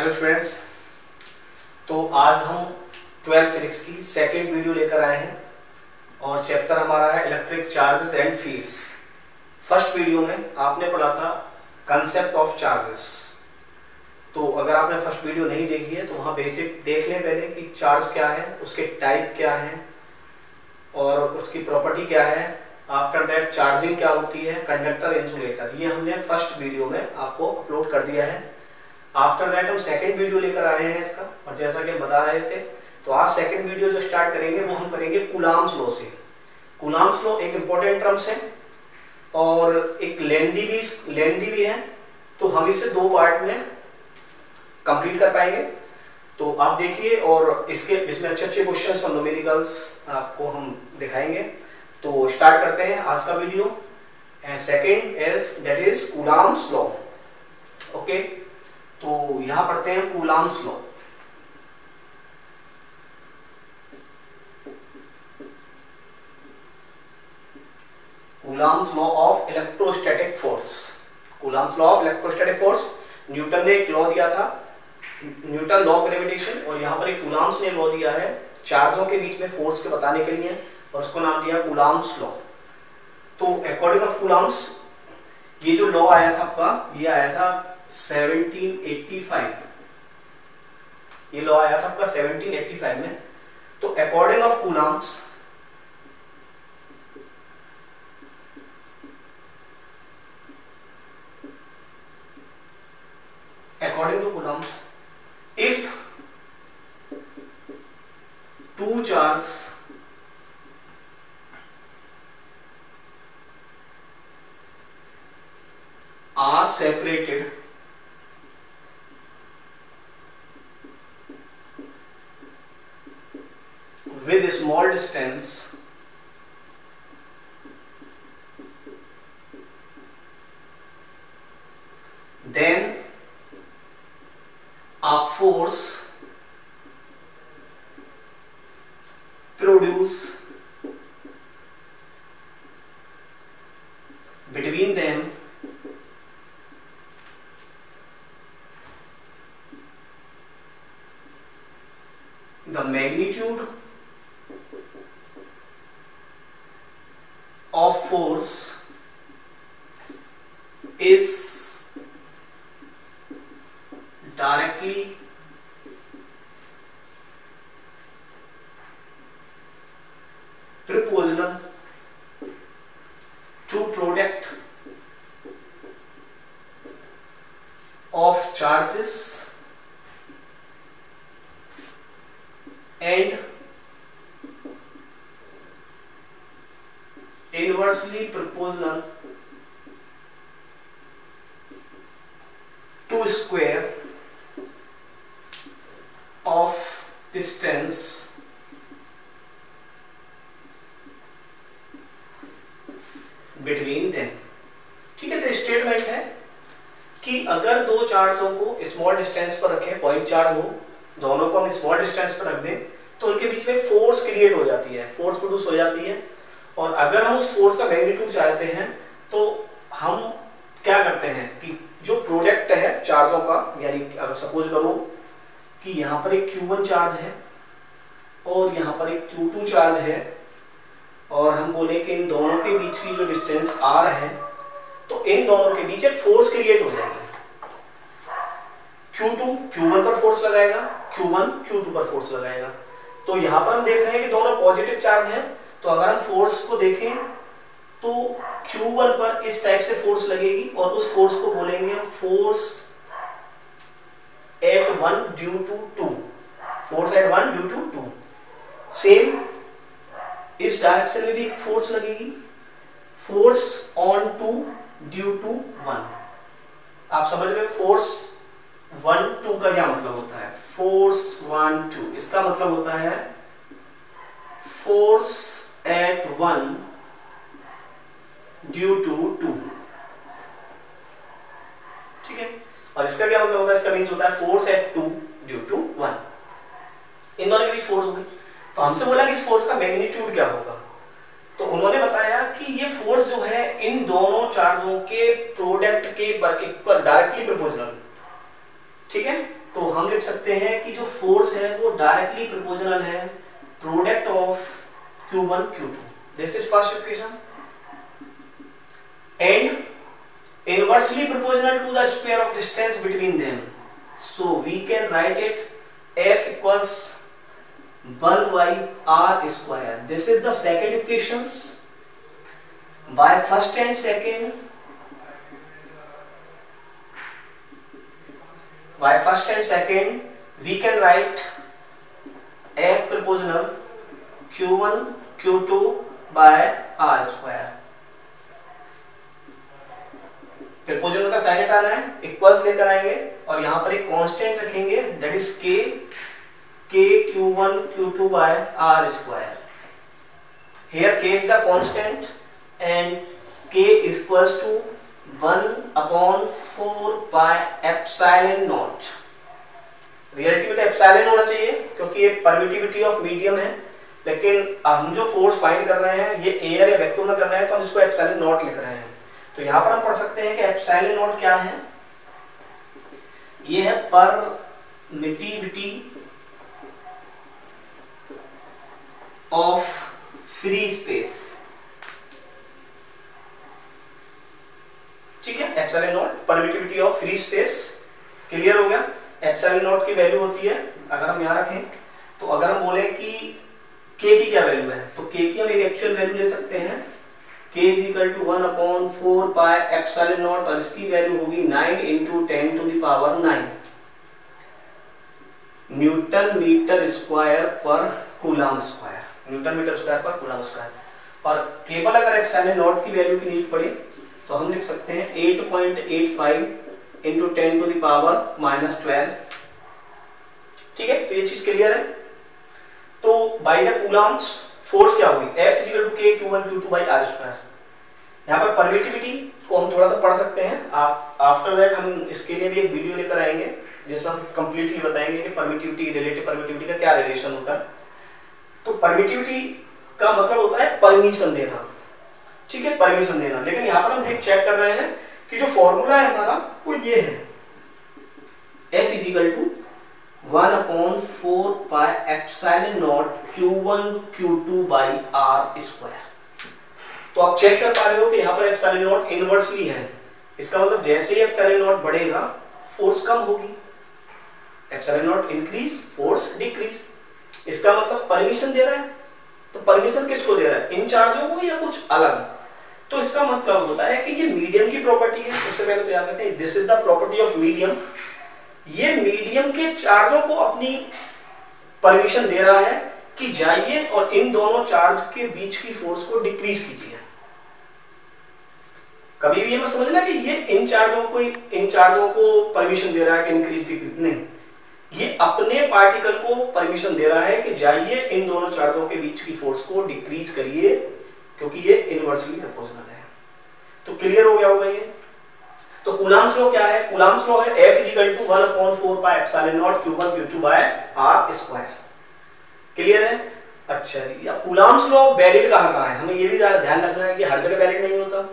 Hello students तो आज हम ट्वेल्थ फिजिक्स की सेकेंड वीडियो लेकर आए हैं और चैप्टर हमारा है electric charges and fields first video में आपने पढ़ा था कंसेप्ट ऑफ़ चार्जेस तो अगर आपने फ़र्स्ट वीडियो नहीं देखी है तो वहाँ बेसिक देख लें पहले कि चार्ज क्या है, उसके टाइप क्या है और उसकी प्रॉपर्टी क्या है। आफ्टर दैट चार्जिंग क्या होती है? कंडक्टर इंसुलेटर ये हमने फ़र्स्ट वीडियो में आपको अपलोड कर दिया है। आफ्टर दैट हम सेकंड वीडियो लेकर आए हैं इसका। और जैसा कि हम बता रहे थे तो आज सेकंड वीडियो जो स्टार्ट करेंगे, वो हम करेंगे कुलाम्स लॉ से। कुलाम्स लॉ एक इंपॉर्टेंट टर्म्स है, और एक लेंदी भी लेंदी भी है तो हम इसे दो पार्ट में कंप्लीट कर पाएँगे। तो आप देखिए, और इसके, इसमें अच्छे अच्छे क्वेश्चन और न्यूमेरिकल्स आपको हम दिखाएँगे। तो स्टार्ट करते हैं आज का video and second is that is Coulomb's law okay तो यहाँ पढ़ते हैं Coulomb's law. Coulomb's law of electrostatic force. Coulomb's law of electrostatic force, Newton ने एक लॉ दिया था, न्यूटन लॉ ऑफ़ ग्रेविटेशन, और यहाँ पर एक कूलाम्स ने लॉ दिया है चार्जों के बीच में फोर्स के बताने के लिए, और उसको नाम दिया कूलाम्स लॉ। तो अकॉर्डिंग ऑफ़ कूलाम्स ये जो लॉ आया था आपका, ये आया था 1785 ये लॉ आया था आपका 1785 में तो according of Coulomb's according to coulombs if two charges are separated with a small distance then a force between them ठीक है तो स्टेटमेंट है कि अगर दो चार्जों को स्मॉल डिस्टेंस पर रखें पॉइंट चार्ज हो, दोनों को हम स्मॉल डिस्टेंस पर रख दें तो उनके बीच में फोर्स क्रिएट हो जाती है फोर्स प्रोड्यूस हो जाती है। और अगर हम उस फोर्स का मैग्नीट्यूड चाहते हैं तो हम क्या करते हैं कि जो प्रोडक्ट है चार्जों का, यानी अगर सपोज़ करो कि यहाँ पर एक Q1 चार्ज है और यहाँ पर एक Q2 चार्ज है और हम बोले कि इन दोनों के बीच की जो डिस्टेंस आर है तो इन दोनों के बीच एक फोर्स क्रिएट हो जाएगी। Q2 Q1 पर फोर्स लगाएगा Q1 Q2 पर फोर्स लगाएगा। तो यहाँ पर हम देख रहे हैं कि दोनों पॉजिटिव चार्ज हैं तो अगर हम फोर्स को देखें तो Q1 पर इस टाइप से फोर्स लगेगी और उस फोर्स को बोलेंगे force at one due to two force at one due to two same इस डायरेक्शन में भी एक फोर्स लगेगी। Force on two due to one आप समझ रहे फोर्स वन टू का क्या मतलब होता है? फोर्स वन टू इसका मतलब होता है force at one due to two ठीक है? और इसका क्या मतलब होता है? इसका मीन्स होता है force at two due to one इन दोनों के बीच फोर्स होगी। तो हमसे बोला कि इस फोर्स का मैग्नीट्यूड क्या होगा? तो उन्होंने बताया कि ये फोर्स जो है, इन दोनों चार्जों के प्रोडक्ट के डायरेक्टली प्रोपोर्शनल ठीक है? तो हम लिख सकते हैं कि जो फोर्स है, वो डायरेक्टली प्रोपोर्शनल है product of Q1 Q2 this is first equation. And inversely proportional to the square of distance between them so we can write it F equals बल by R square this is the second equation by first and second by first and second we can write F proportional Q one Q two by R square proportional का साइनेट आना है equals लेकर आएँगे और यहाँ पर एक कॉन्स्टेंट रखेंगे that is K k q1 q2 by r square. Here k is the constant and k is equals to 1 upon 4 by epsilon naught. Reality में तो एप्सिलॉन होना चाहिए, क्योंकि ये परमिटिविटी ऑफ़ मीडियम है। लेकिन हम जो फोर्स फाइंड कर रहे हैं, ये एयर या वैक्यूम में कर रहे हैं तो हम इसको एप्सिलॉन नॉट लिख रहे हैं। तो यहाँ पर हम पढ़ सकते हैं कि एप्सिलॉन नॉट क्या है? ये है परमिटिविटी ऑफ़ फ्री स्पेस ठीक है? Epsilon naught permittivity of free space clear हो गया? एप्सिलॉन नॉट की वैल्यू होती है, अगर हम यहाँ रखें तो अगर हम बोले कि के की क्या वैल्यू है तो के की हम एक एक्चुअल वैल्यू ले सकते हैं। k is equal to one upon four pi epsilon naught और इसकी वैल्यू होगी nine into ten to the power nine Newton metre square per coulomb square Newton metre square per coulomb square. और केवल अगर epsilon naught की value की need पड़े तो हम लिख सकते हैं 8.85 point eight five to the power minus twelve ठीक है? तो ये चीज़ क्लियर है? तो बाई द कूलम्स फोर्स क्या हुई? F equal to K Q1 Q2 by R square यहाँ पर परमिटिविटी को हम थोड़ा सा पढ़ सकते हैं। आप आफ्टर दैट हम इसके लिए भी एक वीडियो लेकर आएँगे, जिसमें हम कंप्लीटली बताएँगे कि परमिटिविटी रिलेटिव परमिटिविटी का क्या रिलेशन होता है। तो परमिटिविटी का मतलब होता है परमिशन देना। ठीक है? परमिशन देना। लेकिन यहाँ पर हम देख चेक कर रहे हैं कि जो फॉर्मूला है हमारा, वो ये है। F is equal to one upon four by epsilon naught Q one Q two by R square तो आप चेक कर पा रहे हो कि यहाँ पर एप्साइलन नॉट इनवर्सली है। इसका मतलब जैसे ही एप्साइलन नॉट बढ़ेगा फोर्स कम होगी। Epsilon naught increase force decrease इसका मतलब परमिशन दे रहा है? तो परमिशन किसको दे रहा है? इन चार्जों को या कुछ अलग? तो इसका मतलब होता है कि ये मीडियम की प्रॉपर्टी है। सबसे पहले तो याद रखें this is the property of medium ये मीडियम के चार्जों को अपनी परमिशन दे रहा है कि जाइए और इन दोनों चार्ज के बीच की फोर्स को डिक्रीज कीजिए। कभी भी ये मत समझना कि ये इन चार्जों को, इन चार्जों को परमिशन दे रहा है कि इंक्रीज डिक्रीज नहीं। ये अपने पार्टिकल को परमिशन दे रहा है कि जाइए इन दोनों चार्जों के बीच की फोर्स को डिक्रीज करिए, क्योंकि ये इनवर्सली प्रपोजनल है। तो क्लियर हो गया होगा ये? तो कूलम्स लॉ क्या है? कूलम्स लॉ है F equal to 1 upon 4 pi epsilon naught Q1 Q2 by R square clear है? अच्छा जी। या कूलम्स लॉ वैलिड कहाँ कहाँ है? हमें ये भी ध्यान रखना है कि हर जगह वैलिड नहीं होता।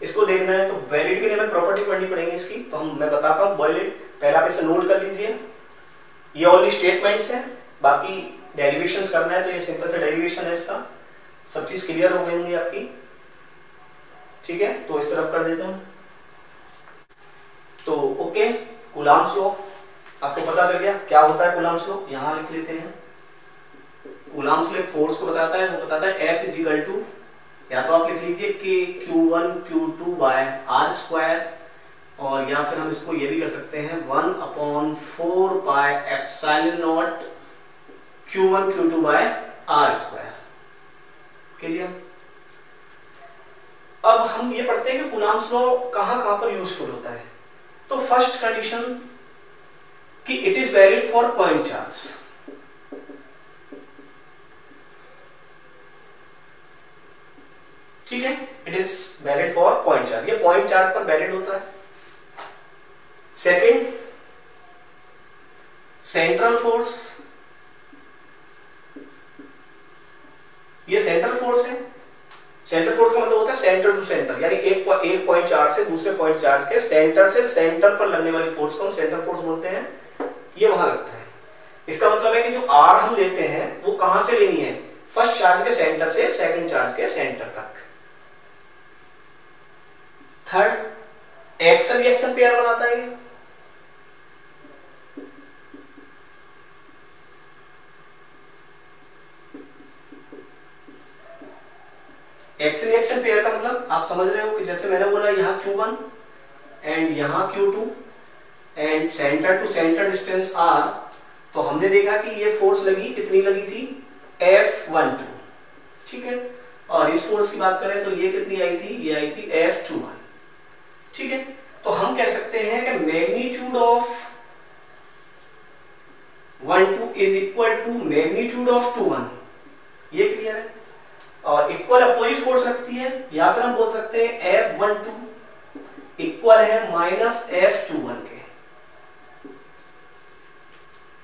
इसको देखना है तो वैलिड के लिए हमें प्रॉपर्टी पढ़नी पड़ेगी इसकी। तो हम मैं बताता हूँ वैलिड पहला पे से नोट कर लीजिए। ये ओनली स्टेटमेंट्स हैं, बाकी डेरिवेशंस करना है तो ये सिंपल से डेरिवेशन है इसका। सब चीज़ क्लियर हो गई होंगी आपकी। ठीक है? तो इस तरफ़ कर देता हूँ। तो ओके कुलाम्स लो आपको पता चल गया क्या होता है कुलाम्स लो यहाँ लिख लेते हैं। कुलाम्स लो फोर्स को बताता है, वो बताता है इज़ इक्वल टू या तो आप लिख लीजिए कि Q1 Q2 by are square और या फिर हम इसको ये भी कर सकते हैं one upon four by epsilon naught Q1 Q2 by R square clear अब हम ये पढ़ते हैं कि कुलाम्स लॉ कहाँ कहाँ पर यूजफुल होता है। तो फ़र्स्ट कंडीशन कि it is valid for point charge ठीक है? It is valid for point charge ये पॉइंट चार्ज पर वैलिड होता है। सेकेंड सेंट्रल फोर्स ये सेंट्रल फोर्स है। सेंटर फोर्स का मतलब होता है सेंटर टू सेंटर यानी एक एक पॉइंट चार्ज से दूसरे पॉइंट चार्ज के सेंटर से सेंटर पर लगने वाली फोर्स को हम सेंटर फोर्स बोलते हैं। ये वहाँ लगता है। इसका मतलब है कि जो आर हम लेते हैं, वो कहाँ से लेनी है? फ़र्स्ट चार्ज के सेंटर से सेकंड चार्ज के सेंटर तक। थर्ड एक्शन रिएक्शन पेयर बनाता है एक्स रिएक्शन पेयर का मतलब आप समझ रहे हो कि जैसे मैंने बोला यहाँ Q1 एंड यहाँ Q2 and centre to centre distance R तो हमने देखा कि ये फोर्स लगी, कितनी लगी थी? F12 ठीक है? और इस फोर्स की बात करें तो ये कितनी आई थी? ये आई थी F21 ठीक है? तो हम कह सकते हैं कि magnitude of one two is equal to magnitude of two one ये क्लियर है? और इक्वल अपोजिट फोर्स लगती है, या फिर हम बोल सकते हैं एफ़ वन टू इक्वल है माइनस एफ़ टू वन के।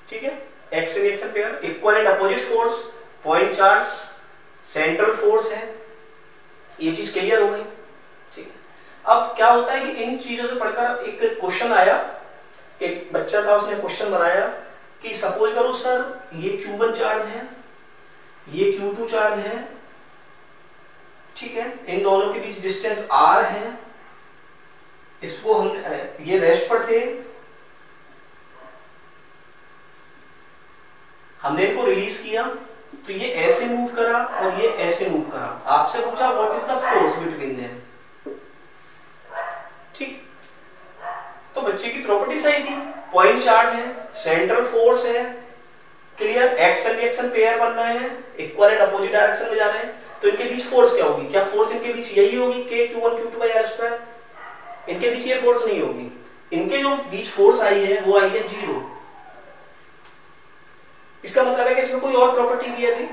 ठीक है? X reaction pair equal and opposite force point charge central force है। ये चीज़ क्लियर हो गई। ठीक है? अब क्या होता है कि इन चीज़ों से पढ़कर एक क्वेश्चन आया, एक बच्चा था, उसने क्वेश्चन बनाया कि सपोज़ करो, सर, ये Q1 चार्ज है, ये Q2 चार्ज है ठीक है? इन दोनों के बीच डिस्टेंस आर है। इसको हम ये रेस्ट पर थे। हमने इनको रिलीज़ किया। तो ये ऐसे मूव करा और ये ऐसे मूव करा। आपसे पूछा what is the force between them ठीक। तो बच्चे की प्रॉपर्टी सही थी। पॉइंट चार्ज है सेंट्रल फोर्स है। क्लियर एक्शन रिएक्शन पेयर बन रहे हैं। इक्वल एंड अपोजिट डायरेक्शन में जा रहे हैं। तो इनके बीच फोर्स क्या होगी? क्या फोर्स इनके बीच यही होगी के Q one Q two by R square इनके बीच ये फोर्स नहीं होगी। इनके जो बीच फोर्स आई है, वो आई है ज़ीरो इसका मतलब है कि इसमें कोई और प्रॉपर्टी भी है अभी?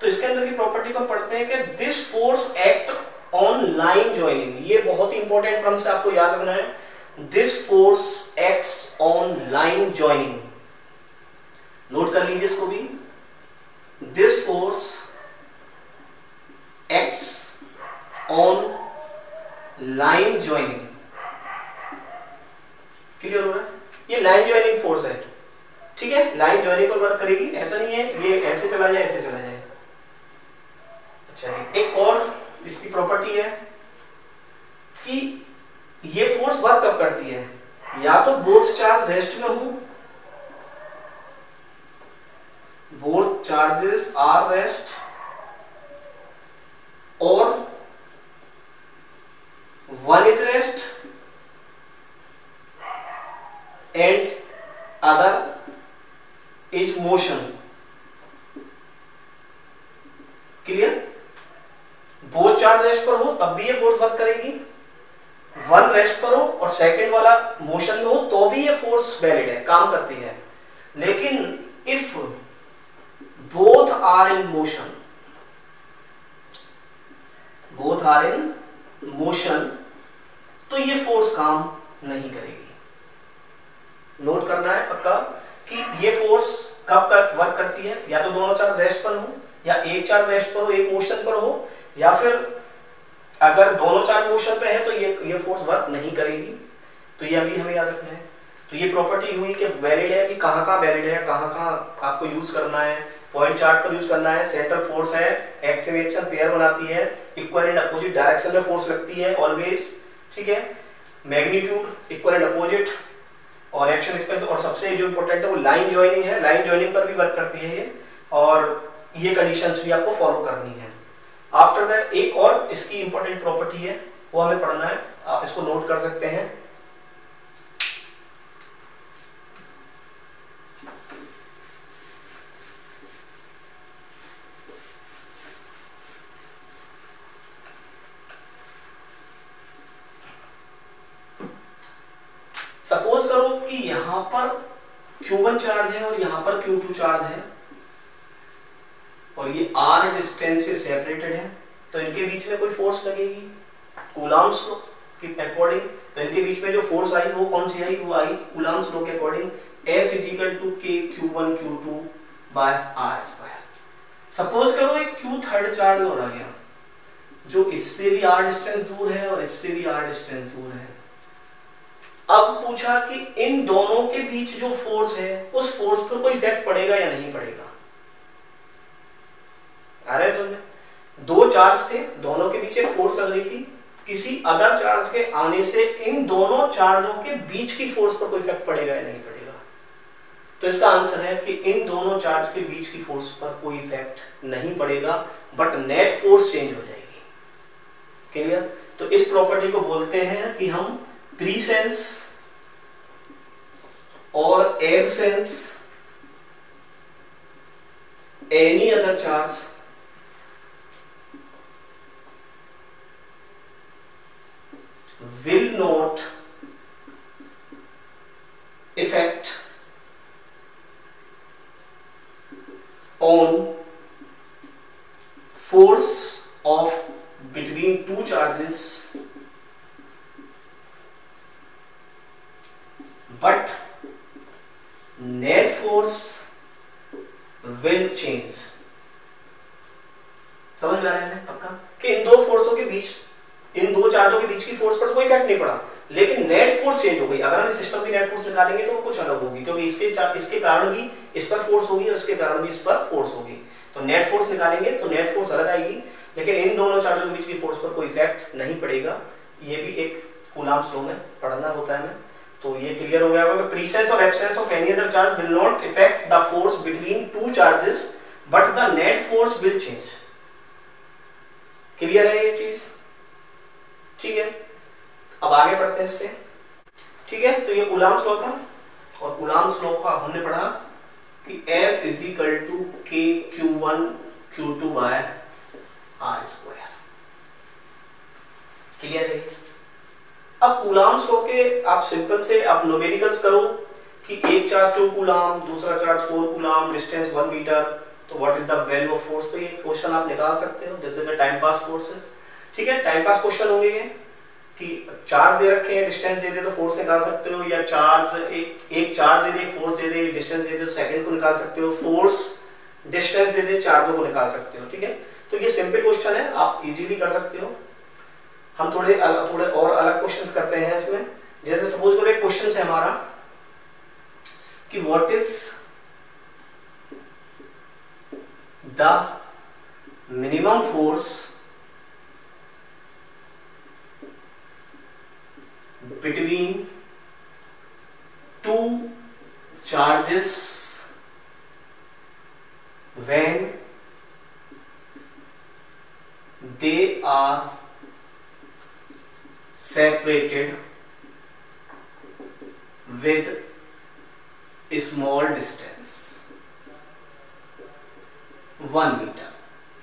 तो इसके अंदर की प्रॉपर्टी को पढ़ते हैं कि this force act on line joining ये बहुत ही इंपॉर्टेंट टर्म से आपको याद रखना है। This force acts on line joining note कर लीजिए इसको भी। This force acts on line joining clear हो रहा है ये लाइन ज्वाइनिंग फोर्स है। ठीक है? लाइन ज्वाइनिंग पर वर्क करेगी। ऐसा नहीं है। ये ऐसे चला जाए, ऐसे चला जाए। अच्छा एक और इसकी प्रॉपर्टी है कि ये फोर्स वर्क कब करती है? या तो बोथ चार्ज रेस्ट में हो। बोथ चार्जेस आर रेस्ट और one is rest and other is motion. Clear both charge rest पर हो, तब भी ये फोर्स वर्क करेगी। वन रेस्ट पर हो और सेकंड वाला मोशन में हो तो भी ये फोर्स वैलिड है, काम करती है। लेकिन if both are in motion both are in motion तो ये फोर्स काम नहीं करेगी। नोट करना है पक्का कि ये फोर्स कब कर वर्क करती है? या तो दोनों चार्ज रेस्ट पर हो, या एक चार्ज रेस्ट पर हो, एक मोशन पर हो, या फिर अगर दोनों चार्ज मोशन पे है तो ये ये फोर्स वर्क नहीं करेगी। तो ये अभी हमें याद रखना है। तो ये प्रॉपर्टी हुई कि वैलिड है कि कहाँ कहाँ वैलिड है कहाँ कहाँ आपको यूज़ करना है पॉइंट चार्ट पर यूज़ करना है, सेंटर फोर्स है, एक्स रिएक्शन पेयर बनाती है, इक्वल एंड अपोजिट डायरेक्शन में फोर्स लगती है ऑलवेज ठीक है? मैग्नीट्यूड इक्वल एंड अपोजिट और एक्शन एक्सपेंस और सबसे जो इंपॉर्टेंट है वो लाइन ज्वाइनिंग है लाइन ज्वाइनिंग पर भी वर्क करती है ये, और ये कंडीशंस भी आपको फॉलो करनी है। आफ्टर दैट एक और इसकी इंपॉर्टेंट प्रॉपर्टी है, वो हमें पढ़ना है, आप इसको नोट कर सकते हैं सपोज़ करो कि यहाँ पर Q1 चार्ज है और यहाँ पर Q2 चार्ज है। और ये R डिस्टेंस से सेपरेटेड है तो इनके बीच में कोई फोर्स लगेगी? कूलाम्स के अकॉर्डिंग तो इनके बीच में जो फोर्स आई, वो कौन सी आई? वो आई कूलाम्स लो के according F is equal to K Q1 Q2 by R square suppose करो एक Q थर्ड चार्ज हो रहा गया, जो इससे भी R डिस्टेंस दूर है और इससे भी R डिस्टेंस दूर है। अब पूछा कि इन दोनों के बीच जो फोर्स है, उस फोर्स पर कोई इफ़ेक्ट पड़ेगा या नहीं पड़ेगा? आ रहे समझ दो चार्ज थे, दोनों के बीच एक फोर्स लग रही थी। किसी अदर चार्ज के आने से इन दोनों चार्जों के बीच की फोर्स पर कोई इफ़ेक्ट पड़ेगा या नहीं पड़ेगा? तो इसका आंसर है कि इन दोनों चार्ज के बीच की फोर्स पर कोई इफ़ेक्ट नहीं पड़ेगा बट नेट फोर्स चेंज हो जाएगी। क्लियर तो इस प्रॉपर्टी को बोलते हैं कि हम प्रीसेंस और absence any other will not affect on force of between two charges but net force will change समझ में आ रहा है पक्का कि इन दो फोर्सों के बीच इन दो चार्जों के बीच की फोर्स पर तो कोई इफ़ेक्ट नहीं पड़ा लेकिन नेट फोर्स चेंज हो गई अगर हम इस सिस्टम की नेट फोर्स निकालेंगे तो वो कुछ अलग होगी क्योंकि इसके इसके कारण भी इस पर फोर्स होगी और इसके कारण भी इस पर फोर्स होगी। तो नेट फोर्स निकालेंगे तो नेट फोर्स अलग आएगी, लेकिन इन दोनों चार्जों के बीच की फोर्स पर कोई इफ़ेक्ट नहीं पड़ेगा। ये भी एक कूलाम स्लो में पढ़ना होता है तो ये क्लियर हो गया होगा प्रीसेंस और absence of any other charge will not affect the force between two charges but the net force will change clear है ये चीज़? ठीक है। अब आगे बढ़ते हैं इससे। ठीक है तो ये गुलाम स्लो था। और गुलाम स्लो का हमने पढ़ा कि F is equal to K Q one Q two by R square clear है? अब कूलाम स्लो के आप सिंपल से आप नोमेरिकल्स करो कि एक चार्ज टू कूलाम दूसरा charge four coulomb distance one metre तो what is the value of force तो ये क्वेश्चन आप निकाल सकते हो। जैसे टाइम पास कोर्स ठीक है? टाइम पास क्वेश्चन होंगे ये। कि चार्ज दे रखे हैं डिस्टेंस दे दे तो फोर्स निकाल सकते हो, या चार्ज एक एक चार्ज दे दे फोर्स दे दे डिस्टेंस दे दे तो सेकंड को निकाल सकते हो फोर्स डिस्टेंस दे दे चार्जों को निकाल सकते हो, ठीक है? तो ये सिंपल क्वेश्चन है, आप इजीली कर सकते हो। हम थोड़े थोड़े और अलग क्वेश्चंस करते हैं इसमें। जैसे सपोज़ करो एक क्वेश्चन है हमारा, कि what is the minimum force between two charges when they are separated with a small distance one metre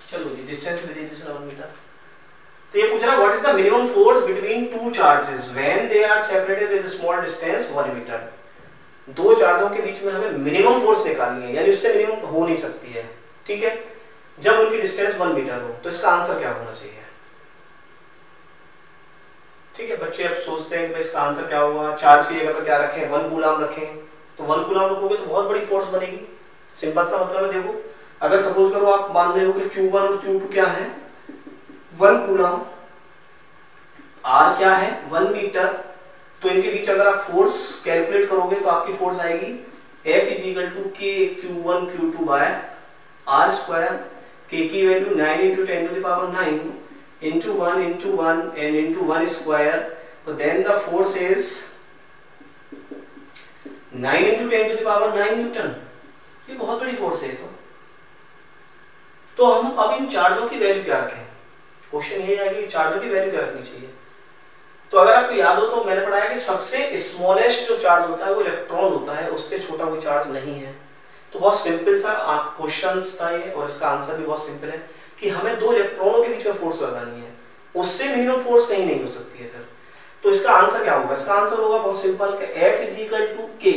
चलो जी डिस्टेंस दे दीजिए वन मीटर तो ये पूछ रहा है what is the minimum force between two charges when they are separated with small distance 1 metre दो चार्जों के बीच में हमें मिनिमम फोर्स निकालनी है, यानी उससे मिनिमम हो नहीं सकती है। ठीक है? जब उनकी डिस्टेंस 1 मीटर हो तो इसका आंसर क्या होना चाहिए? ठीक है, बच्चे अब सोचते हैं कि इसका आंसर क्या होगा? चार्ज की जगह पर क्या रखें? वन कूलाम रखें। तो वन कूलाम रखोगे तो बहुत बड़ी फोर्स बनेगी। सिंपल सा मतलब है, देखो, अगर सपोज़ करो आप मान रहे हो कि Q1 और Q2 क्या है? वन कूलम आर क्या है? One metre. तो इनके बीच अगर आप फोर्स कैलकुलेट करोगे तो आपकी फोर्स आएगी F is equal to K Q one Q two by R square K की value nine into ten to the power nine into one into one and into one square तो then the force is nine into ten to the power nine newton ये बहुत बड़ी force है तो। तो हम अब इन चार्जों की वैल्यू क्या रखें? क्वेश्चन ये है कि चार्जों की वैल्यू क्या रखनी चाहिए? तो अगर आपको याद हो तो मैंने पढ़ाया कि सबसे स्मॉलेस्ट जो चार्ज होता है वो इलेक्ट्रॉन होता है, उससे छोटा कोई चार्ज नहीं है। तो बहुत सिंपल सा क्वेश्चन था ये, और इसका आंसर भी बहुत सिंपल है कि हमें दो इलेक्ट्रॉनों के बीच में फोर्स लगानी है। उससे मिनिमम फोर्स कहीं नहीं हो सकती है फिर। तो इसका आंसर क्या होगा? इसका आंसर होगा बहुत सिंपल कि F is equal to K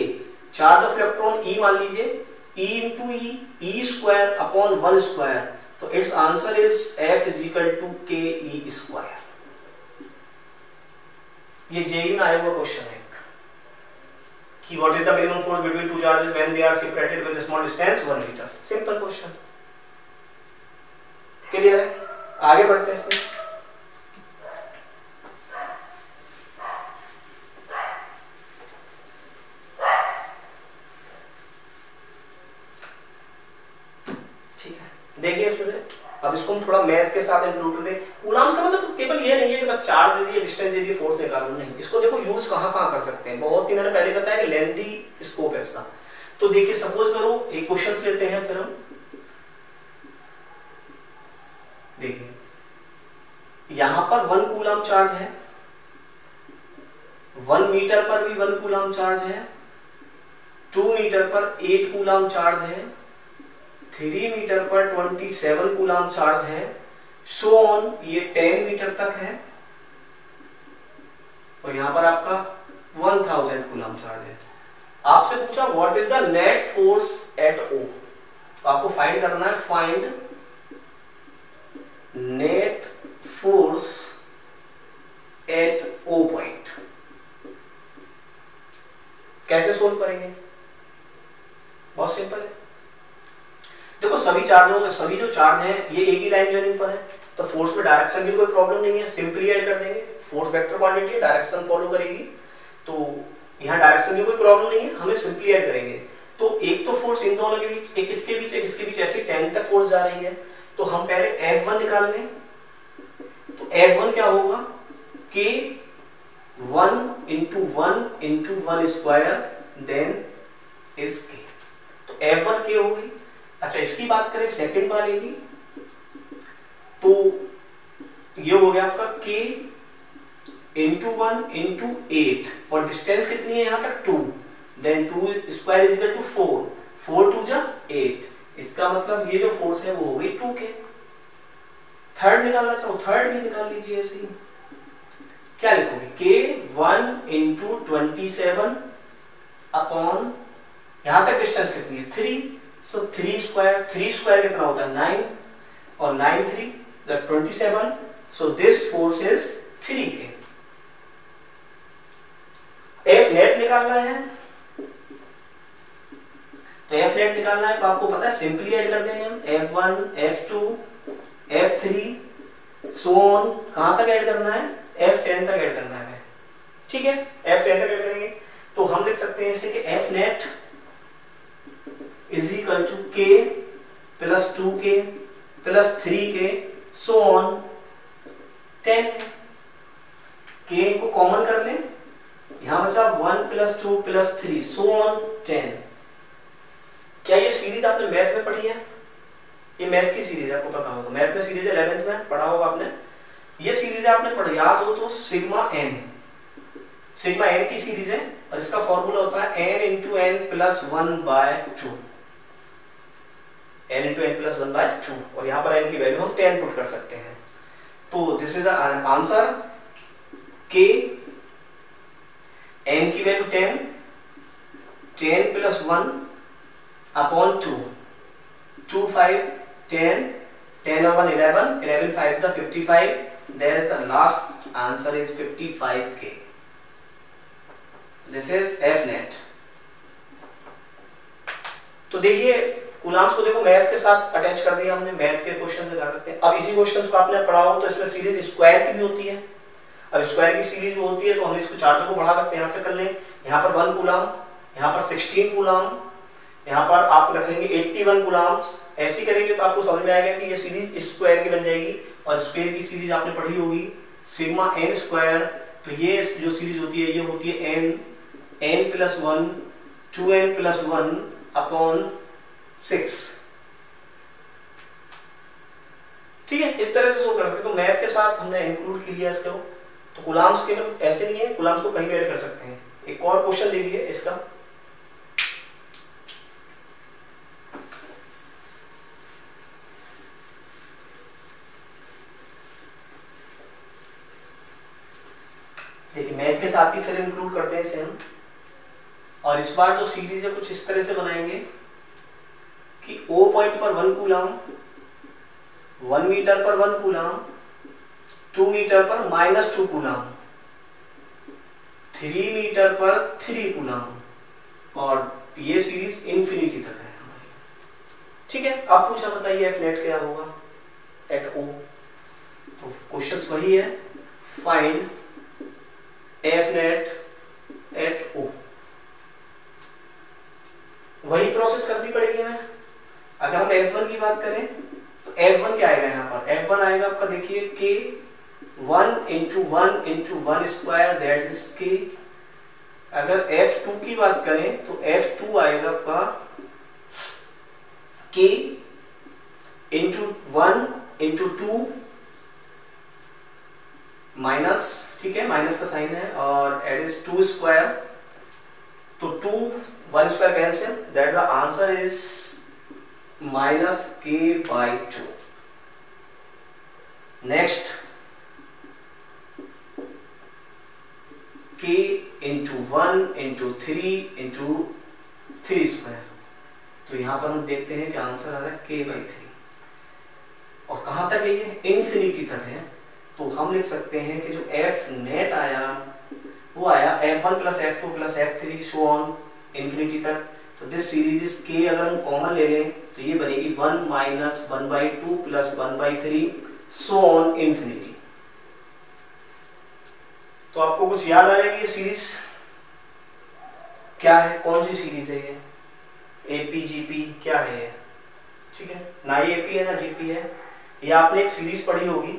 charge of electron E मान लीजिए E into E E square upon one square तो it's answer is F is equal to K E square ये जेई में आया हुआ क्वेश्चन है। कि what is the minimum force between two charges when they are separated with small distance 1 metre simple question clear है? आगे बढ़ते हैं इसमें ठीक है देखिए स्टूडेंट अब इसको हम थोड़ा मैथ के साथ इंक्लूड कर दें कूलाम्स का मतलब केवल ये नहीं है कि बस चार्ज दे दिए डिस्टेंस दे दिए फोर्स निकालो। नहीं, इसको देखो यूज़ कहाँ कहाँ कर सकते हैं। बहुत ही मैंने पहले बताया कि लेंथी स्कोप है इसका। तो देखिए सपोज़ करो एक क्वेश्चन लेते हैं फिर हम। देखिए। यहाँ पर वन कूलाम चार्ज है। वन मीटर पर भी वन कूलाम चार्ज है। टू मीटर पर एट कूलाम चार्ज है। थ्री मीटर पर ट्वेंटी सेवन कूलाम चार्ज है। सो ऑन ये टेन मीटर तक है। और यहाँ पर आपका वन थाउज़ेंड कूलाम चार्ज है। आपसे पूछा what is the net force at O तो आपको फाइंड करना है find net force at O point कैसे सोल्व करेंगे? बहुत सिंपल है। देखो, सभी चार्जों में, सभी जो चार्ज हैं, ये एक ही लाइन ज्वाइनिंग पर है। तो फोर्स में डायरेक्शन की कोई प्रॉब्लम नहीं है। सिंपली ऐड कर देंगे। Force vector quantity direction follow करेगी। तो यहाँ डायरेक्शन की कोई प्रॉब्लम नहीं है। हमें सिंपली ऐड करेंगे। तो एक तो फोर्स इन दोनों के बीच, एक इसके बीच, एक इसके बीच, ऐसी टेन तक फोर्स जा रही है। तो हम पहले F1 निकाल लें तो F1 क्या होगा? K one into one into one square then is K तो F1 के हो अच्छा इसकी बात करें सेकंड वाले की तो ये हो गया आपका k into one into eight और डिस्टेंस कितनी है यहाँ तक? Two then two square is two four four two जा एट इसका मतलब ये जो फोर्स है वो हो गई टू के थर्ड निकालना चाहो थर्ड भी निकाल लीजिए ऐसे क्या लिखोगे? K one into twenty seven upon यहाँ तक डिस्टेंस कितनी है? Three so three square three square कितना होता है नाइन और nine three twenty seven so this force is three K F net निकालना है। तो एफ़ नेट निकालना है तो आपको पता है सिंपली ऐड कर देंगे हम। F one F two F three so on कहाँ तक ऐड करना है? एफ़ टेन तक ऐड करना है। ठीक है? एफ़ टेन तक ऐड करेंगे। तो हम लिख सकते हैं इसे कि F net is equal to K plus two K plus three K so on ten के को कॉमन कर लें। यहाँ बचा one plus two plus three so on ten क्या ये सीरीज़ आपने मैथ में पढ़ी है? ये मैथ की सीरीज़ है, आपको पता होगा। मैथ में सीरीज़ इलेवेंथ में पढ़ा होगा आपने। ये सीरीज़ आपने पढ़, याद हो तो सिग्मा एन सिग्मा एन की सीरीज़ है और इसका फॉर्मूला होता है N into N plus one by two N into N plus one by two और यहाँ पर एन की वैल्यू हम टेन पुट कर सकते हैं। तो this is the answer K N की value ten ten plus one upon two two five ten ten और one eleven eleven five is fifty five there the last answer is fifty five K this is F net तो देखिए Coulomb's को देखो, math के साथ attach कर दिया हमने, मैथ के क्वेश्चन लगा करते हैं। अब इसी क्वेश्चन को आपने पढ़ा हो तो इसमें सीरीज़ स्क्वायर की भी होती है। अब स्क्वायर की सीरीज़ में होती है तो हम इसको चार्जों को बढ़ा सकते हैं, यहाँ से कर लें। यहाँ पर वन कुलाम यहाँ पर सिक्सटीन कुलाम यहाँ पर आप रख लेंगे एट्टी वन गुलाम्स। ऐसी करेंगे तो आपको समझ में आएगा कि ये सीरीज़ स्क्वायर की बन जाएगी। और स्क्वायर की सीरीज़ आपने पढ़ी होगी सिग्मा एन स्क्वायर तो ये जो सीरीज़ होती है, ये होती है N N plus one two N plus one upon six. ठीक है, इस तरह से सोल्व कर सकते तो मैथ के साथ हमने इंक्लूड किया इसको। तो गुलाम्स के ऐसे नहीं है, गुलाम्स को कहीं भी ऐड कर सकते हैं। एक और क्वेश्चन ले लीजिए इसका। देखिए मैथ के साथ ही फिर इंक्लूड करते हैं इसे हम। और इस बार जो सीरीज़ है कुछ इस तरह से बनाएँगे। कि ओ पॉइंट पर वन कूलाम वन मीटर पर वन कूलाम टू मीटर पर minus two coulomb three metre पर थ्री कूलाम और ये सीरीज़ इंफिनिटी तक है हमारी। ठीक है अब पूछा बताइए एफ़ नेट क्या होगा? एट ओ तो क्वेश्चंस वही है find F net at O वही प्रोसेस करनी पड़ेगी हमें। अगर हम F1 की बात करें तो F1 क्या आएगा यहाँ पर? F1 आएगा आपका, देखिए K one into one into one square that is K अगर F2 की बात करें तो F2 आएगा आपका K into one into two minus ठीक है माइनस का साइन है, और एट इज़ टू स्क्वायर तो two one square cancel that the answer is minus K by two next K into one into three into three square तो यहाँ पर हम देखते हैं कि आंसर आ रहा है के बाई थ्री और कहाँ तक है ये? इंफिनिटी तक है। तो हम लिख सकते हैं कि जो एफ़ नेट आया, वो आया F one plus F two plus F three so on infinity तक। तो दिस सीरीज़ इज़ के अगर हम कॉमन ले लें तो ये बनेगी one minus one by two plus one by three so on infinity तो आपको कुछ याद आ रहा है ये सीरीज़ क्या है? कौन सी सीरीज़ है ये? एपी जीपी क्या है ठीक है? ना ये एपी है, ना जीपी है. ये आपने एक सीरीज़ पढ़ी होगी.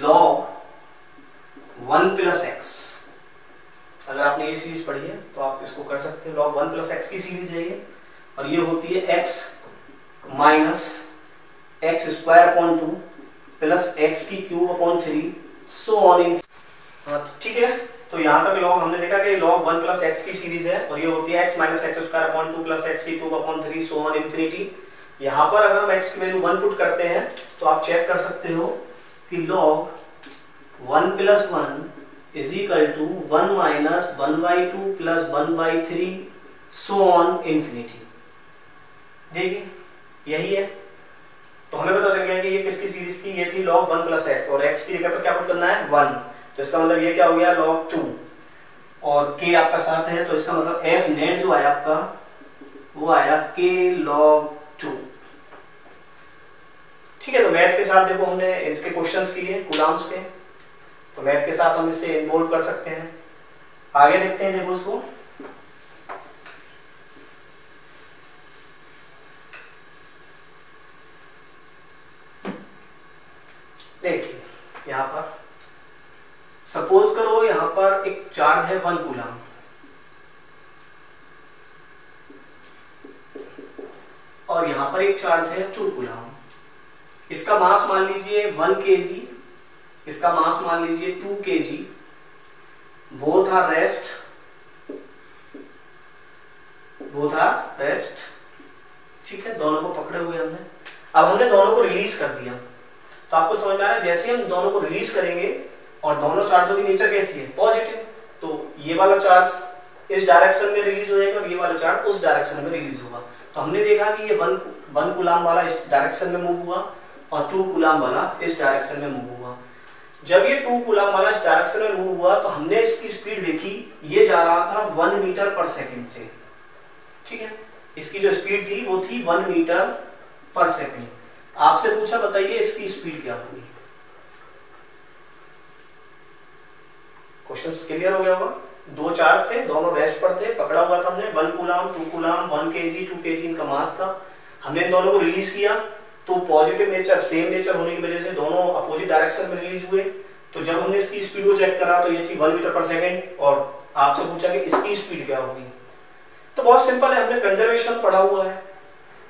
लॉग वन प्लस एक्स अगर आपने ये सीरीज़ पढ़ी है तो आप इसको कर सकते हैं। लॉग वन प्लस एक्स की सीरीज़ है ये। और ये होती है X minus X square upon two plus X की cube upon three so on इन ठीक है? तो यहाँ तक लॉग हमने देखा कि लॉग वन प्लस एक्स की सीरीज़ है, और ये होती है X minus X square upon two plus X की cube upon three so on infinity यहाँ पर अगर हम एक्स की वैल्यू वन पुट करते हैं तो आप चेक कर सकते हो कि log one plus one is equal to one minus one by two plus one by three so on infinity देखिए, यही है। तो हमें पता चल गया कि ये किसकी सीरीज़ थी? ये थी log वन प्लस एक्स और x की जगह पर क्या पुट करना है? वन तो इसका मतलब ये क्या हो गया? log टू और k आपका साथ है तो इसका मतलब f नेट जो आया आपका, वो आया k log टू ठीक है तो मैथ के साथ देखो हमने इसके क्वेश्चंस किए कुलाम्स के। तो मैथ के साथ हम इसे इन्वॉल्व कर सकते हैं। आगे देखते हैं देखो देखिए, यहाँ पर सपोज़ करो यहाँ पर एक चार्ज है वन कूलाम और यहाँ पर एक चार्ज है टू कूलाम इसका मास मान लीजिए वन के जी इसका मास मान लीजिए two kg both are rest both are rest ठीक है, दोनों को पकड़े हुए हमने। अब हमने दोनों को रिलीज़ कर दिया। तो आपको समझ में आ रहा है जैसे हम दोनों को रिलीज़ करेंगे, और दोनों चार्जों की नेचर कैसी है? पॉजिटिव तो ये वाला चार्ज इस डायरेक्शन में रिलीज़ हो जाएगा, और ये वाला चार्ज उस डायरेक्शन में रिलीज़ होगा। तो हमने देखा कि ये वन वन गुलाम वाला इस डायरेक्शन में मूव हुआ, और टू गुलाम वाला इस डायरेक्शन में मूव हुआ। जब ये टू कुलाम वाला इस डायरेक्शन में मूव हुआ तो हमने इसकी स्पीड देखी। ये जा रहा था वन मीटर पर सेकेंड से। ठीक है? इसकी जो स्पीड थी, वो थी वन मीटर पर सेकेंड आपसे पूछा, बताइए इसकी स्पीड क्या होगी? क्वेश्चन क्लियर हो गया होगा। दो चार्ज थे, दोनों रेस्ट पर थे। पकड़ा हुआ था हमने। One coulomb two coulomb one kg two के जी इनका मास था। हमने इन दोनों को रिलीज़ किया। तो पॉजिटिव नेचर सेम नेचर होने की वजह से दोनों अपोजिट डायरेक्शन में रिलीज़ हुए। तो जब हमने इसकी स्पीड को चेक करा तो ये थी वन मीटर पर सेकेंड और आपसे पूछा कि इसकी स्पीड क्या होगी। तो बहुत सिंपल है, हमने कंजर्वेशन पढ़ा हुआ है।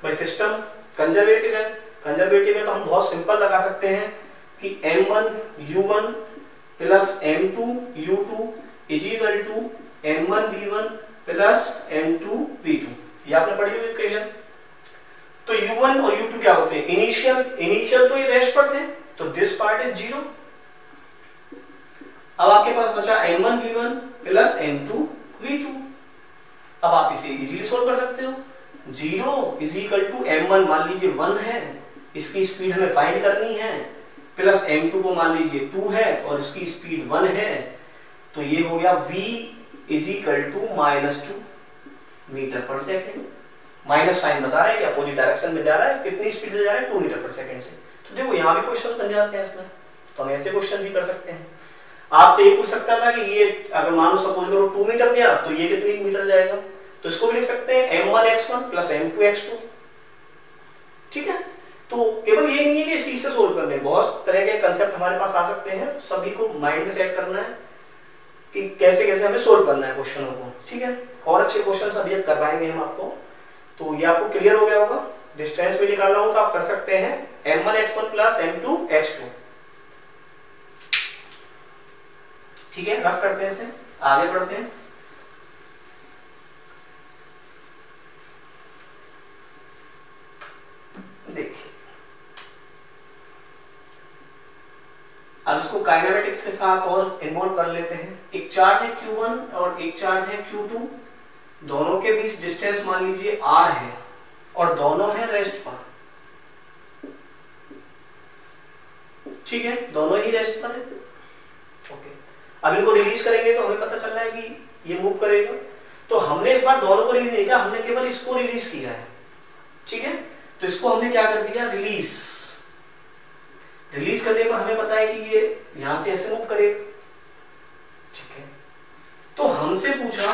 भाई सिस्टम कंजर्वेटिव है। कंजर्वेटिव में तो हम बहुत सिंपल लगा सकते हैं कि m1 u1 plus m2 u2 is equal to m1 v1 plus m2 v2 ये आपने पढ़ी हुई इक्वेशन तो u1 और u2 क्या होते हैं? इनिशियल इनिशियल तो ये रेस्ट पर थे तो दिस पार्ट इज़ ज़ीरो अब आपके पास बचा m1 v1 plus m2 v2 अब आप इसे इजीली सोल्व कर सकते हो। Zero is equal to M one मान लीजिए वन है, इसकी स्पीड हमें फाइंड करनी है प्लस एम टू को मान लीजिए टू है, और इसकी स्पीड वन है तो ये हो गया v is equal to minus two metre per second minus sign बता रहा है कि अपोजिट डायरेक्शन में जा रहा है, कितनी स्पीड से जा रहा है टू मीटर पर सेकेंड से। तो देखो, यहाँ भी क्वेश्चन बन जाते हैं इसमें। तो हम ऐसे क्वेश्चन भी कर सकते हैं। आपसे ये पूछ सकता था कि ये अगर मानो सपोज़ करो टू मीटर दिया तो ये कितनी मीटर जाएगा? तो इसको भी लिख सकते हैं M one X one plus M two X two ठीक है? तो केवल ये नहीं है कि इसी से सोल्व करने बहुत तरह के कंसेप्ट हमारे पास आ सकते हैं। सभी को माइंड में सेट करना है कि कैसे कैसे हमें सोल्व करना है क्वेश्चनों को। ठीक है? और अच्छे क्वेश्चन अभी करवाएँगे हम आपको। तो ये आपको क्लियर हो गया होगा। डिस्टेंस भी निकालना हो तो आप कर सकते हैं M one X one plus M two X two ठीक है रफ करते हैं इसे। आगे बढ़ते हैं। देखिए। अब इसको काइनेमेटिक्स के साथ और इन्वॉल्व कर लेते हैं। एक चार्ज है Q1 और एक चार्ज है Q2 दोनों के बीच डिस्टेंस मान लीजिए आर है और दोनों है रेस्ट पर। ठीक है? दोनों ही रेस्ट पर है। ओके अब इनको रिलीज़ करेंगे तो हमें पता चल रहा है कि ये मूव करेगा। तो हमने इस बार दोनों को रिलीज़ नहीं किया, हमने केवल इसको रिलीज़ किया है। ठीक है? तो इसको हमने क्या कर दिया? रिलीज़ रिलीज़ करने पर हमें पता है कि ये यहाँ से ऐसे मूव करेगा। ठीक है? तो हमसे पूछा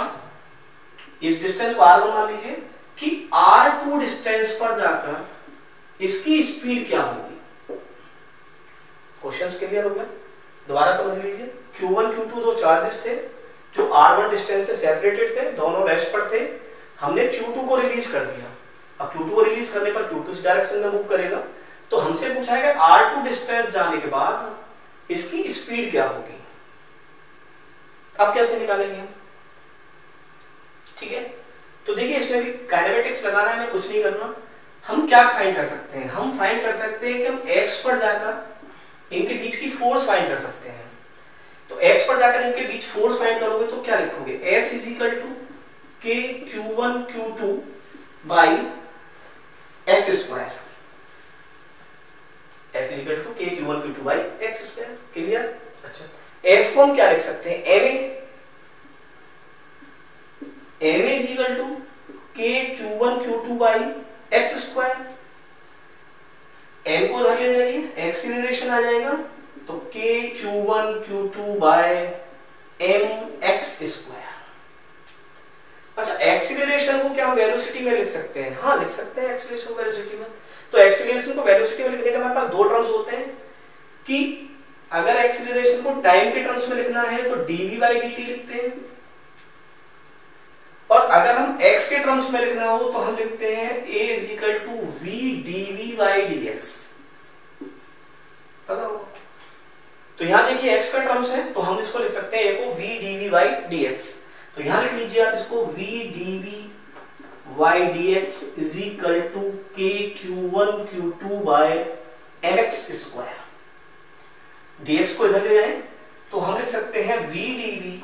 इस डिस्टेंस को आर वन मान लीजिए कि आर टू डिस्टेंस पर जाकर इसकी स्पीड क्या होगी? क्वेश्चंस क्लियर हो गए? दोबारा समझ लीजिए। Q1 Q2 दो चार्जेस थे, जो R1 डिस्टेंस से सेपरेटेड थे, दोनों रेस्ट पर थे। हमने Q2 को रिलीज़ कर दिया। अब Q2 को रिलीज़ करने पर Q2 इस डायरेक्शन में मूव करेगा। तो हमसे पूछा है कि R2 डिस्टेंस जाने के बाद इसकी स्पीड क्या होगी? अब कैसे निकालेंगे ठीक है? तो देखिए इसमें भी काइनेमेटिक्स लगाना है हमें कुछ नहीं करना हम क्या फाइंड कर सकते हैं? हम फाइंड कर सकते हैं कि हम एक्स पर जाकर इनके बीच की फोर्स फाइंड कर सकते हैं। तो एक्स पर जाकर इनके बीच फोर्स फाइंड करोगे तो क्या लिखोगे? F is equal to K Q one Q two by X square F is equal to K Q one Q two by X square clear अच्छा। एफ़ को हम क्या लिख सकते हैं? M A equal to K Q one Q two by X square M को उधर ले जाइए एक्सीलरेशन आ जाएगा तो K one Q two by M X square अच्छा एक्सीलरेशन को क्या हम वेलोसिटी में लिख सकते हैं? हाँ लिख सकते हैं एक्सीलरेशन वेलोसिटी में। तो एक्सीलरेशन को वेलोसिटी में लिखने का पास दो टर्म्स होते हैं कि अगर एक्सीलरेशन को टाइम के टर्म्स में लिखना है तो डी लिखते हैं। और अगर हम x के टर्म्स में लिखना हो तो हम लिखते हैं a is equal to V D V by D X तो यहाँ देखिए x का टर्म्स है तो हम इसको लिख सकते हैं a को v D V by D X तो यहाँ लिख लीजिए आप इसको V Y D X is equal to K Q one Q two by M X square dx को इधर ले जाए तो हम लिख सकते हैं V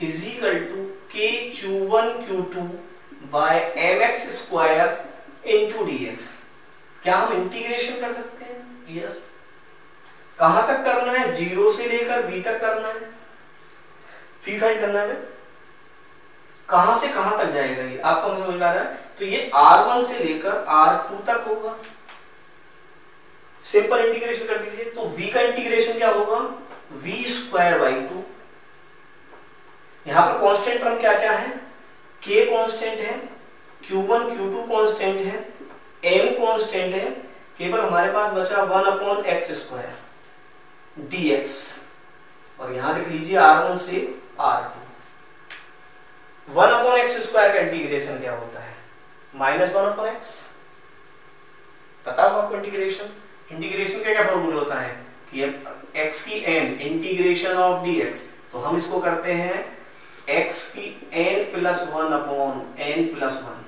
is equal to Q one Q two by M X square into D X क्या हम इंटीग्रेशन कर सकते हैं? यस कहाँ तक करना है? ज़ीरो से लेकर वी तक करना है। फ़ी फाइंड करना है। कहाँ से कहाँ तक जाएगा ये? आपको समझ में आ रहा है? तो ये R1 से लेकर R2 तक होगा। सिंपल इंटीग्रेशन कर दीजिए। तो v का इंटीग्रेशन क्या होगा? V स्क्वायर बाई टू यहाँ पर कांस्टेंट टर्म क्या क्या है? K कांस्टेंट है q1 q2 कांस्टेंट है, m कांस्टेंट है, केवल हमारे पास बचा one upon X square dx और यहाँ लिख लीजिए r1 से r2 one upon X square का इंटीग्रेशन क्या होता है? माइनस वन अपॉन एक्स पता हो आपको इंटीग्रेशन इंटीग्रेशन का क्या फॉर्मूला होता है? कि x की n इंटीग्रेशन ऑफ़ dx तो हम इसको करते हैं x की n plus one upon N plus one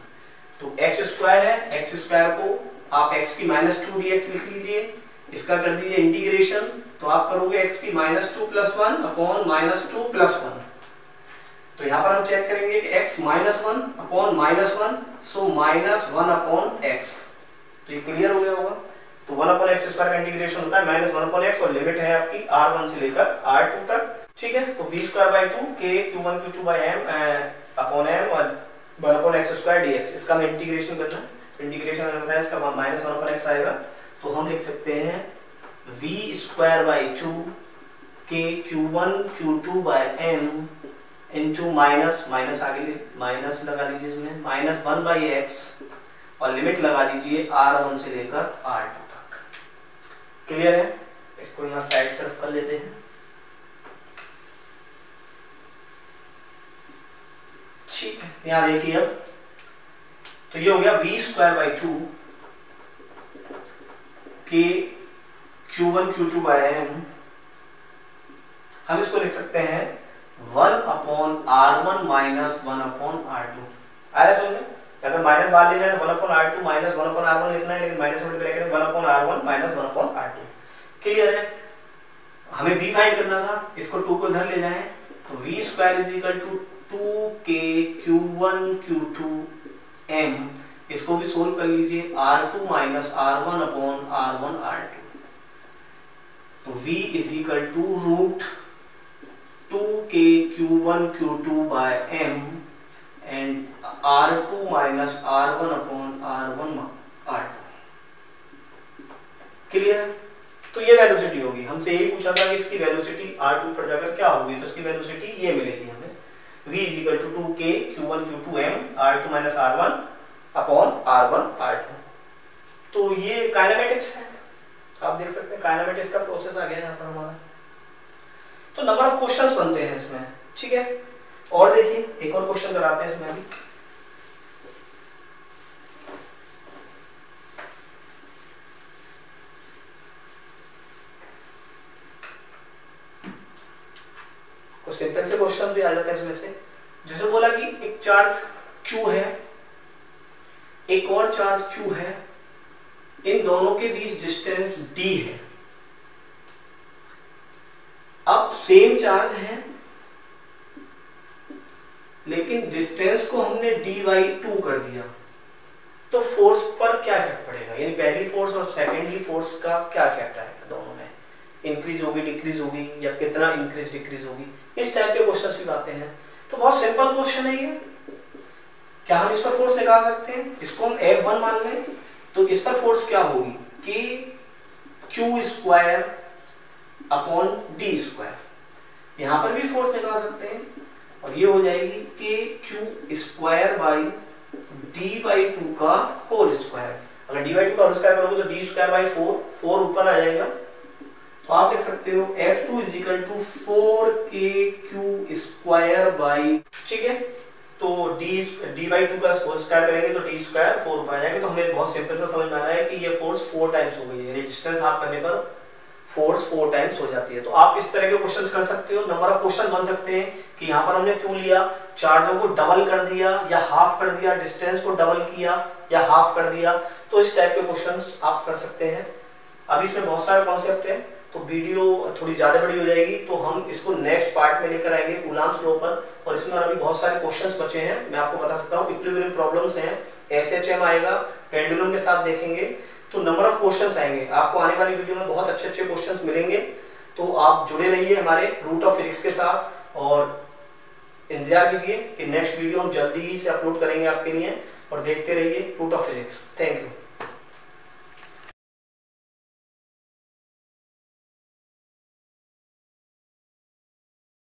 तो x स्क्वायर है, x स्क्वायर को आप x की माइनस टू डी लिख लीजिए। इसका कर दीजिए इंटीग्रेशन तो आप करोगे x की minus two plus one upon minus two plus one तो यहाँ पर हम चेक करेंगे कि x minus one upon minus one so minus one upon X तो ये क्लियर हो गया होगा। तो वन अपॉन एक्स स्क्वायर का इंटीग्रेशन होता है माइनस वन अपॉन एक्स और लिमिट है आपकी आर वन से लेकर आर टू तक। ठीक है? तो V square by two K Q one Q two by M upon M और one upon X square D X इसका हमें इंटीग्रेशन करना है। इंटीग्रेशन अगर बताया इसका माइनस वन अपॉन एक्स आएगा। तो हम लिख सकते हैं V square by two K Q one Q two by M into minus minus आगे माइनस लगा लीजिए इसमें। माइनस वन बाई एक्स और लिमिट लगा दीजिए आर वन से लेकर आर टू तक। क्लियर है? इसको यहाँ साइड सर्फ कर लेते हैं। ठीक यहाँ देखिए अब। तो ये हो गया V square by two K Q one Q two by M हम इसको लिख सकते हैं one upon R one minus one upon R two आया समझ अगर माइनस बार लेना है one upon R two minus one upon R one लिखना है, लेकिन minus bracket one upon R one minus one upon R two clear है? हमें v फाइंड करना था, इसको टू को इधर ले जाए। तो v square is equal to two K Q one Q two M इसको भी सोल्व कर लीजिए R two minus R one upon R one R two तो v is equal to root two K Q one Q two by M and R two minus R one upon R one R two clear तो ये velocity होगी। हमसे यही पूछा था कि इसकी वेलोसिटी आर टू पर जाकर क्या होगी? तो इसकी वेलोसिटी ये मिलेगी v Q two M R two minus R one upon R one R two तो ये काइनेमेटिक्स है। आप देख सकते हैं काइनेमेटिक्स का प्रोसेस आ गया यहाँ पर हमारा। तो नंबर ऑफ़ क्वेश्चंस बनते हैं इसमें, ठीक है? और देखिए, एक और क्वेश्चन कराते हैं इसमें भी कुछ सिंपल से क्वेश्चन भी आ जाते हैं इसमें से जैसे बोला कि एक चार्ज Q है, एक और चार्ज Q है, इन दोनों के बीच डिस्टेंस D है। अब सेम चार्ज है, लेकिन डिस्टेंस को हमने डी बाई टू कर दिया। तो फोर्स पर क्या इफ़ेक्ट पड़ेगा? यानी पहली फोर्स और सेकेंडली फोर्स का क्या इफ़ेक्ट आएगा दोनों में? इंक्रीज होगी डिक्रीज होगी, या कितना इंक्रीज डिक्रीज होगी? इस टाइप के क्वेश्चन भी आते हैं। तो बहुत सिंपल क्वेश्चन है ये। क्या हम इस पर फोर्स निकाल सकते हैं? इसको हम एफ़ वन मान लें तो इस पर फोर्स क्या होगी? K Q square upon D square यहाँ पर भी फोर्स निकाल सकते हैं, और ये हो जाएगी K Q square by D by two का होल स्क्वायर अगर डी बाई टू का होल स्क्वायर करोगे तो D square by four four ऊपर आ जाएगा। तो आप लिख सकते हो F two is equal to four K Q square by ठीक है? तो डी डी बाई टू का स्क्वायर करेंगे तो डी स्क्वायर फोर ऊपर आ जाएगा। तो हमें बहुत सिंपल सा समझ में आ रहा है कि ये फोर्स फोर टाइम्स हो गई है। डिस्टेंस हाफ़ करने पर फोर्स फोर टाइम्स हो जाती है। तो आप इस तरह के क्वेश्चंस कर सकते हो। नंबर ऑफ़ क्वेश्चन बन सकते हैं कि यहाँ पर हमने क्यों लिया? चार्जों को डबल कर दिया या हाफ़ कर दिया? डिस्टेंस को डबल किया या हाफ़ कर दिया? तो इस टाइप के क्वेश्चंस आप कर सकते हैं। अभी इसमें बहुत सारे कॉन्सेप्ट है। तो वीडियो थोड़ी ज़्यादा बड़ी हो जाएगी तो हम इसको नेक्स्ट पार्ट में लेकर आएँगे कूलाम्स लॉ पर। और इसमें अभी बहुत सारे क्वेश्चंस बचे हैं, मैं आपको बता सकता हूँ इक्विलिब्रियम प्रॉब्लम्स हैं एसएचएम आएगा पेंडुलम के साथ देखेंगे। तो नंबर ऑफ़ क्वेश्चंस आएँगे। आपको आने वाली वीडियो में बहुत अच्छे अच्छे क्वेश्चंस मिलेंगे। तो आप जुड़े रहिए हमारे रूट ऑफ़ फिजिक्स के साथ और इंतज़ार कीजिए कि नेक्स्ट वीडियो हम जल्दी ही से अपलोड करेंगे आपके लिए और देखते रहिए root of physics thank you